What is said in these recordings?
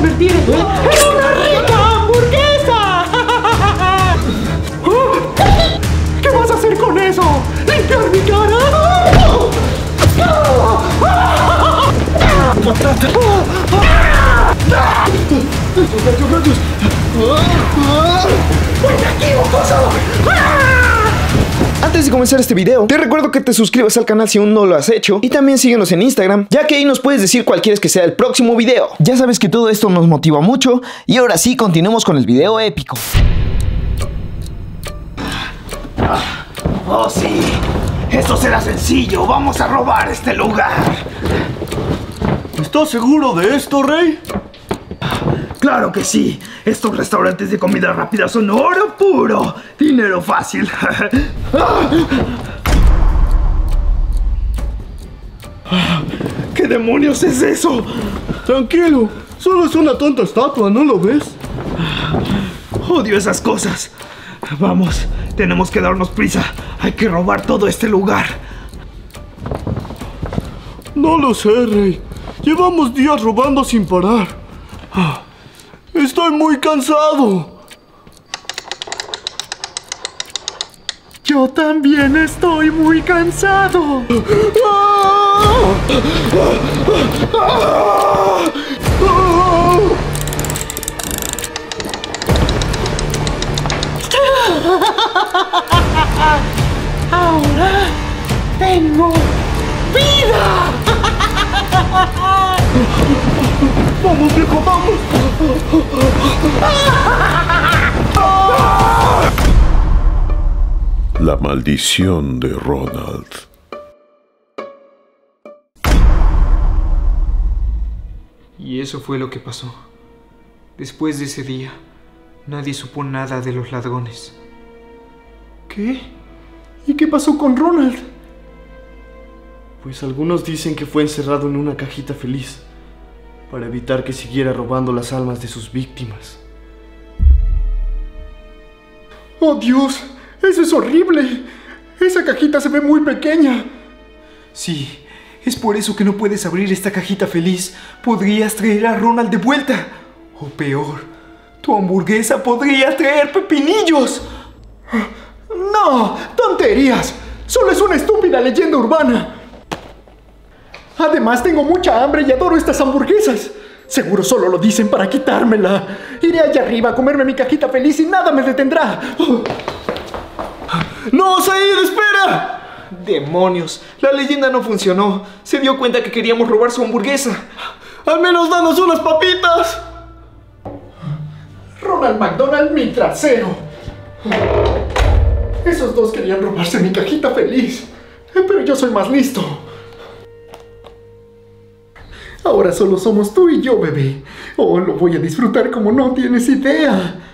convertir en una rica hamburguesa. ¿Qué vas a hacer con eso? ¿Limpiar mi cara? Antes de comenzar este video, te recuerdo que te suscribas al canal si aún no lo has hecho y también síguenos en Instagram, ya que ahí nos puedes decir cuál quieres que sea el próximo video. Ya sabes que todo esto nos motiva mucho y ahora sí continuemos con el video épico. Oh, sí. Esto será sencillo. Vamos a robar este lugar. ¿Estás seguro de esto, Rey? Claro que sí. Estos restaurantes de comida rápida son oro puro. Dinero fácil. ¿Qué demonios es eso? Tranquilo, solo es una tonta estatua, ¿no lo ves? Odio esas cosas. Vamos, tenemos que darnos prisa. Hay que robar todo este lugar. No lo sé, Rey. Llevamos días robando sin parar. Estoy muy cansado. Yo también estoy muy cansado. Ahora tengo vida. Vamos, viejo, vamos. La maldición de Ronald. Y eso fue lo que pasó. Después de ese día, nadie supo nada de los ladrones. ¿Qué? ¿Y qué pasó con Ronald? Pues algunos dicen que fue encerrado en una cajita feliz para evitar que siguiera robando las almas de sus víctimas. ¡Oh Dios! ¡Eso es horrible! Esa cajita se ve muy pequeña. Sí, es por eso que no puedes abrir esta cajita feliz. Podrías traer a Ronald de vuelta. O peor, tu hamburguesa podría traer pepinillos. ¡No! ¡Tonterías! Solo es una estúpida leyenda urbana. Además, tengo mucha hambre y adoro estas hamburguesas. Seguro solo lo dicen para quitármela. Iré allá arriba a comerme mi cajita feliz y nada me detendrá. ¡No, Said, espera! ¡Demonios! La leyenda no funcionó. Se dio cuenta que queríamos robar su hamburguesa. ¡Al menos danos unas papitas! Ronald McDonald, mi trasero. Esos dos querían robarse mi cajita feliz. Pero yo soy más listo. Ahora solo somos tú y yo, bebé. Oh, lo voy a disfrutar como no tienes idea.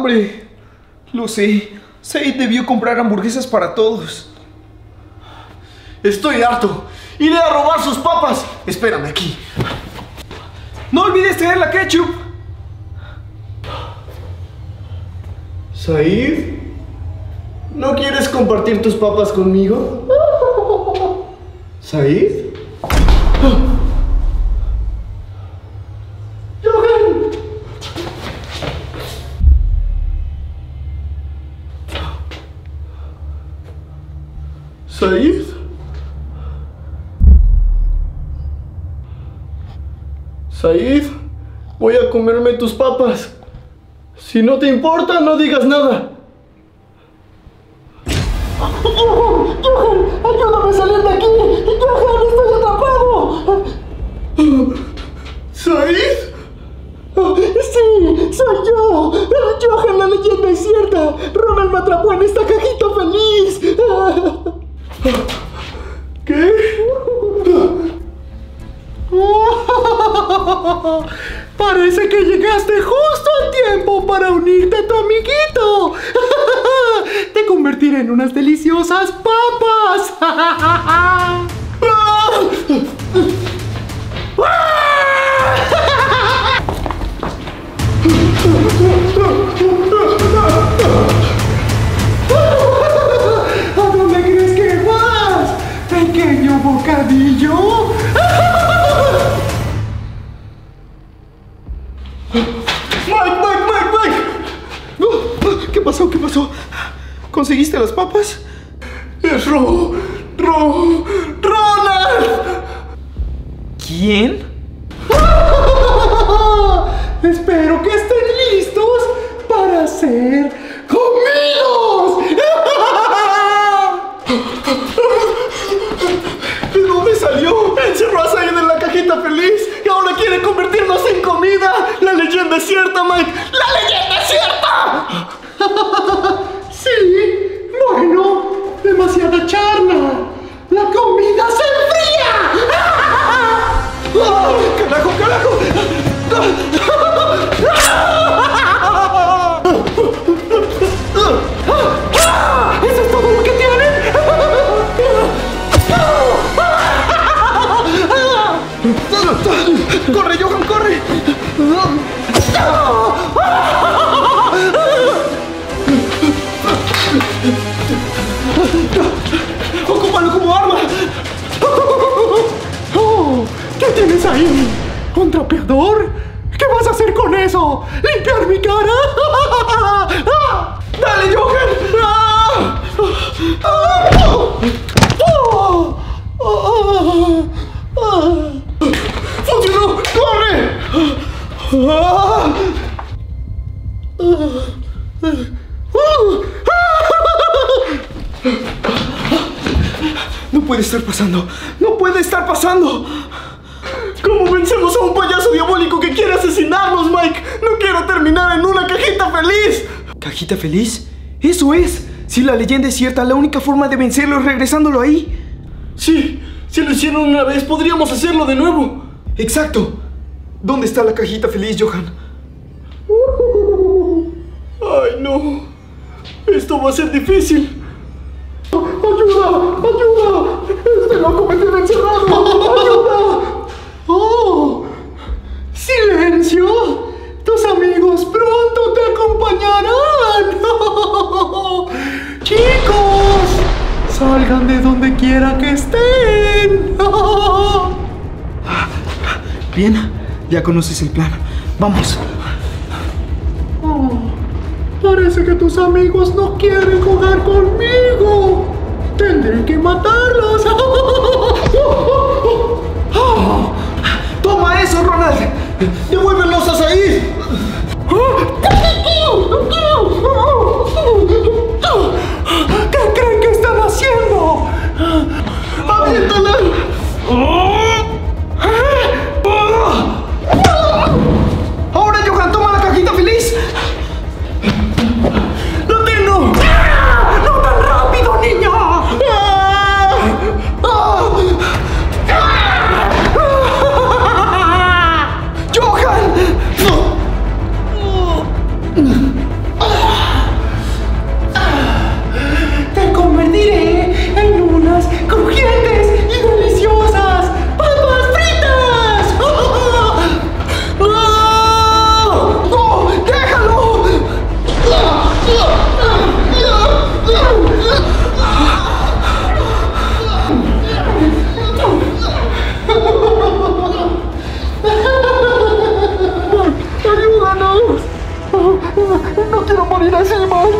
Hambre. Lo sé. Said debió comprar hamburguesas para todos. Estoy harto. Iré a robar sus papas. Espérame aquí. No olvides traer la ketchup. Said, ¿no quieres compartir tus papas conmigo? Said. Said, voy a comerme tus papas. Si no te importa, no digas nada. ¡Ayúdame, Said! ¡Es tienes ahí? ¿Un trapeador? ¿Qué vas a hacer con eso? ¿Limpiar mi cara? ¡Dale, Johan! ¡Ah! ¡Funcionó! ¡Corre! ¡Ah! No puede estar pasando. No puede estar pasando. ¿Cómo vencemos a un payaso diabólico que quiere asesinarnos, Mike? No quiero terminar en una cajita feliz. ¿Cajita feliz? Eso es. Si la leyenda es cierta, la única forma de vencerlo es regresándolo ahí. Sí, si lo hicieron una vez, podríamos hacerlo de nuevo. Exacto. ¿Dónde está la cajita feliz, Johan? Ay, no. Esto va a ser difícil. ¡Ayuda! ¡Ayuda! ¡Este loco me tiene encerrado! ¡Ayuda! Bien, ya conoces el plan. Vamos. Oh, parece que tus amigos no quieren jugar conmigo. Tendré que matarlos. ¡Toma eso, Ronald!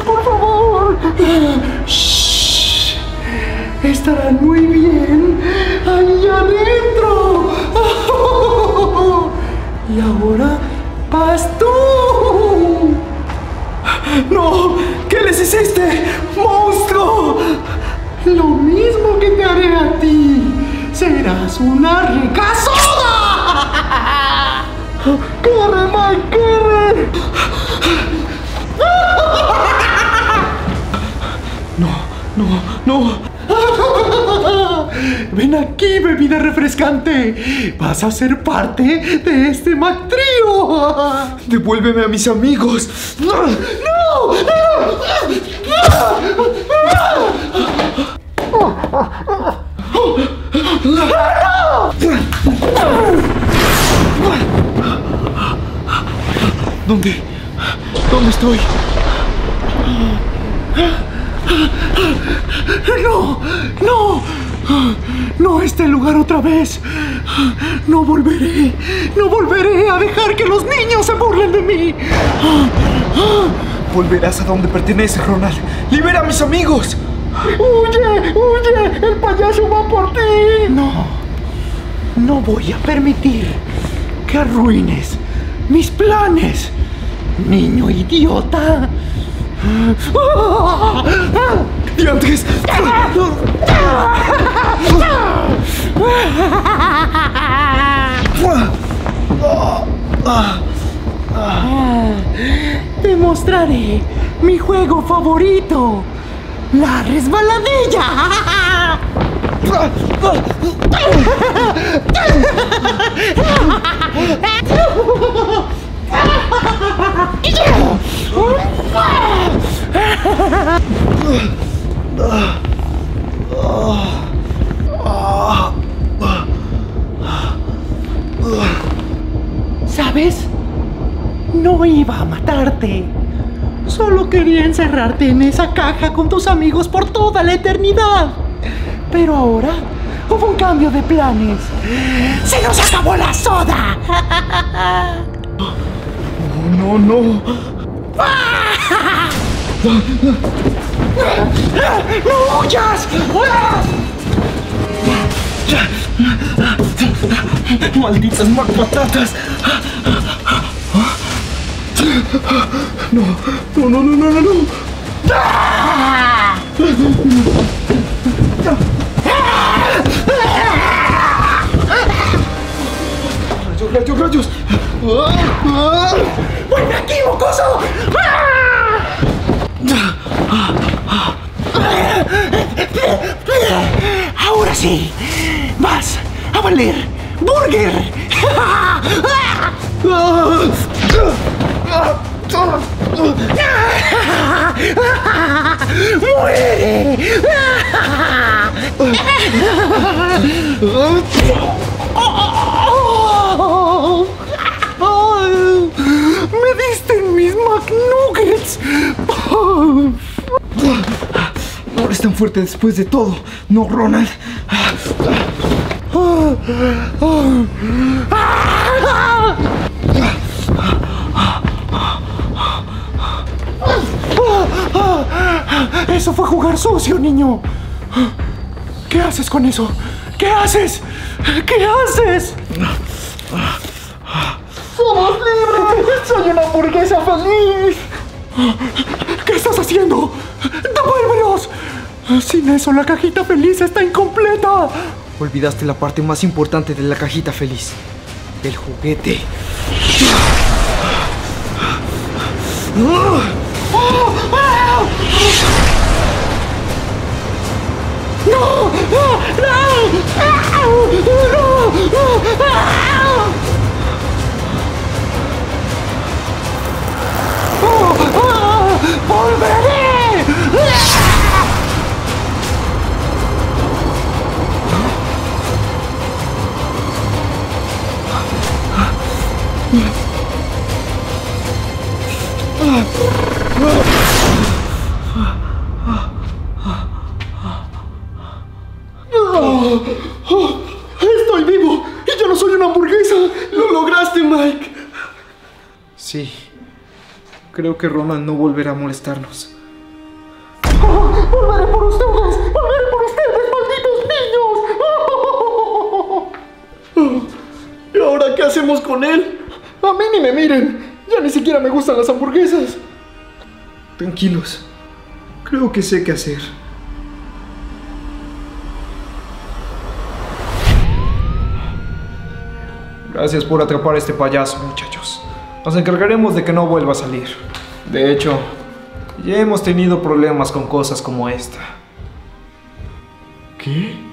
Por favor. Shh. Estarán muy bien ahí adentro. Y ahora vas tú. ¡No! ¿Qué les hiciste? ¡Monstruo! Lo mismo. tendrás una rica soda. ¡Corre, Mike, corre! No, no. Ven aquí, bebida refrescante. Vas a ser parte de este Mactrío. Devuélveme a mis amigos. ¿Dónde? ¿Dónde estoy? No, no, no este lugar otra vez. No volveré, no volveré a dejar que los niños se burlen de mí. Volverás a donde perteneces, Ronald. ¡Libera a mis amigos! ¡Huye, huye! ¡El payaso va por ti! No, no voy a permitir que arruines mis planes, niño idiota. ¡Diantres! Te mostraré mi juego favorito, la resbaladilla. ¿Sabes? No iba a matarte. Solo quería encerrarte en esa caja con tus amigos por toda la eternidad. Pero ahora hubo un cambio de planes. ¡Se nos acabó la soda! No, no. ¡No huyas! ¡Malditas macpatatas! No, no, no, no, no, no, no. ¡Rayos, rayos, rayos! ¡Vuelve aquí, mocoso! Ahora sí, vas a valer burger. ¡Muere! ¡Me diste mis McNuggets! No eres tan fuerte después de todo. No, Ronald. Eso fue jugar sucio, niño. ¿Qué haces con eso? ¿Qué haces? ¿Qué haces? ¡Somos libres! ¡Soy una hamburguesa feliz! ¿Qué estás haciendo? Sin eso, la cajita feliz está incompleta. Olvidaste la parte más importante de la cajita feliz. El juguete. ¡Volveré! Creo que Ronald no volverá a molestarnos. ¡Volveré por ustedes! ¡Volveré por ustedes, malditos niños! ¿Y ahora qué hacemos con él? A mí ni me miren. Ya ni siquiera me gustan las hamburguesas. Tranquilos. Creo que sé qué hacer. Gracias por atrapar a este payaso, muchachos. Nos encargaremos de que no vuelva a salir. De hecho, ya hemos tenido problemas con cosas como esta. ¿Qué?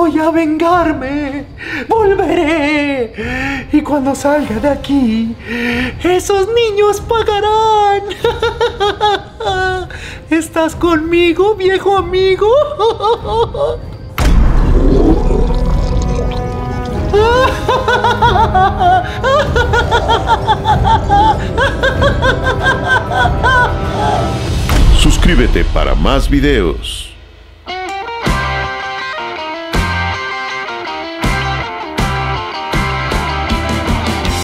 Voy a vengarme. Volveré. Y cuando salga de aquí, esos niños pagarán. ¿Estás conmigo, viejo amigo? Suscríbete para más videos.